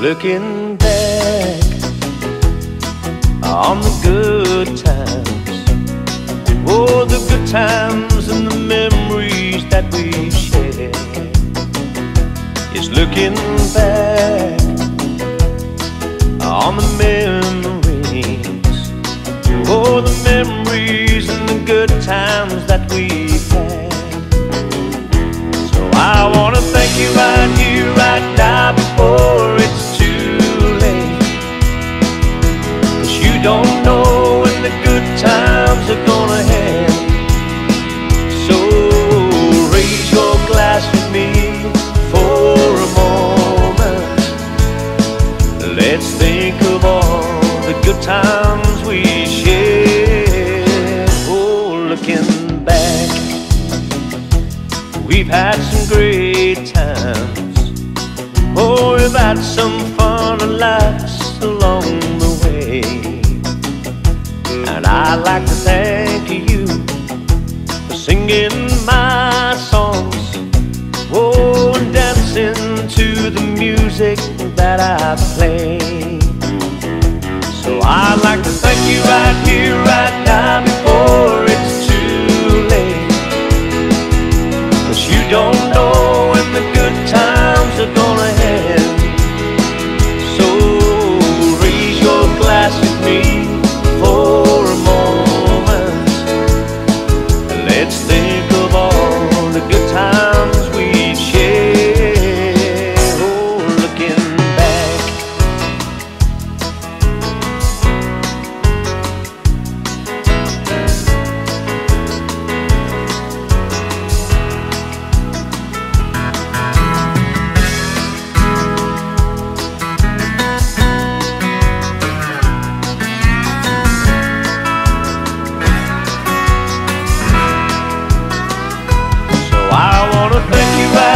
Looking back on the good times, oh, the good times and the memories that we shared. Is looking back on the memories, oh, the memories and the good times looking back, we've had some great times. Oh, we've had some fun and laughs along the way. And I'd like to thank you for singing my songs. Oh, and dancing to the music that I play.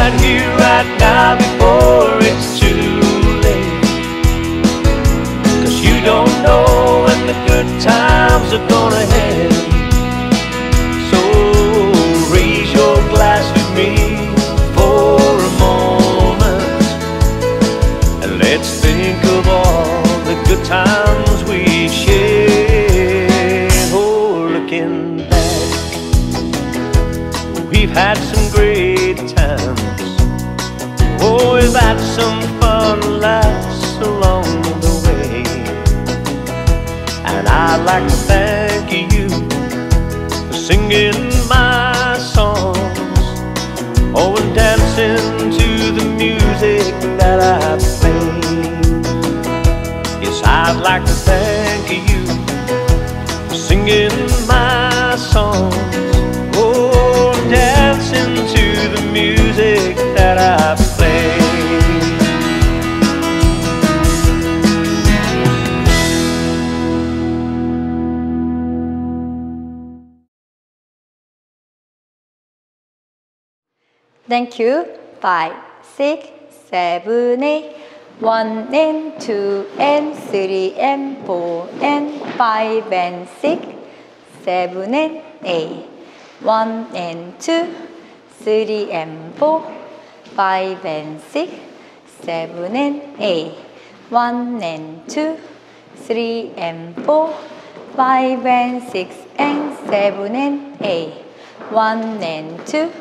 Right here, right now, before it's too late. Cause you don't know when the good times are gonna end. So raise your glass with me for a moment. And let's think of all the good times we shared. Oh, looking back. We've had some great had some fun laughs along the way. And I'd like to thank you for singing my songs. Oh, and dancing to the music that I play. Yes, I'd like to thank you Thank you. Five, six, seven, eight. One and two and three and four and five and six, seven and eight. One and two, three and four, five and six, seven and eight. One and two, three and four, five and six and seven and eight. One and two,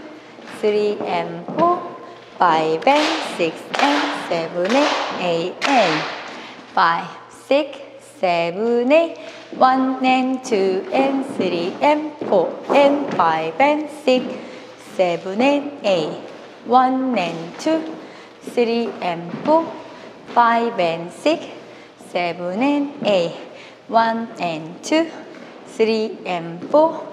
three and four, five and six and seven and eight and five, six, seven, eight. One and two and three and four and five and six, seven and eight. One and two, three and four, five and six, seven and eight. One and two, three and four,